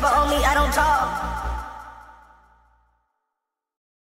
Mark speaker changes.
Speaker 1: but only I don't talk.